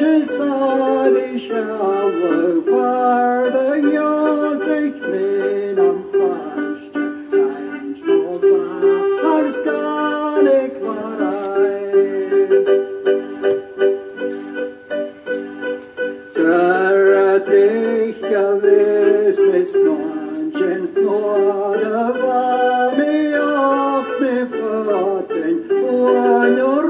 de sjouwer waar de Jozef min am faste ein Schnoba als kann ik warai Större tricha vis mis nonchen nåde var mi ox mi fötten och jag rosa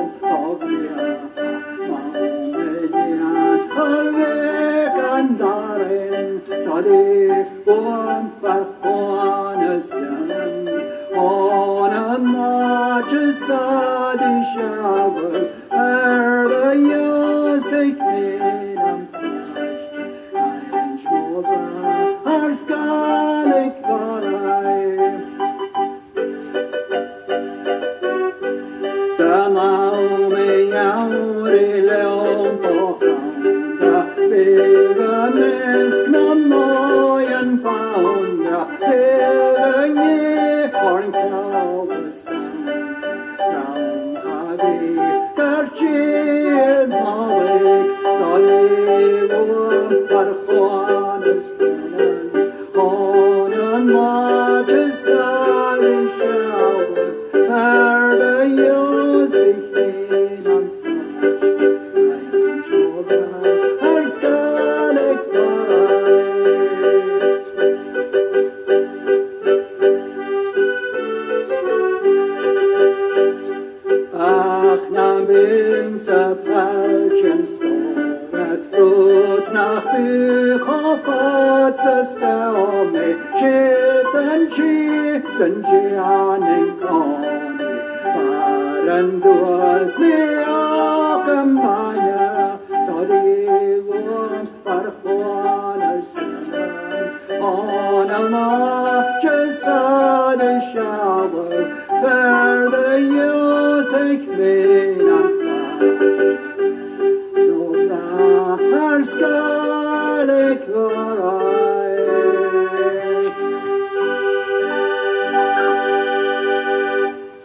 form cornerstone on a march sadi shower where the elam tash ein shmova har skalek varay sama o me bim sa palchen storat brot nach Büchofat sa speome Chitten chi san gianen kone Paran dual mi akamaya Sadigom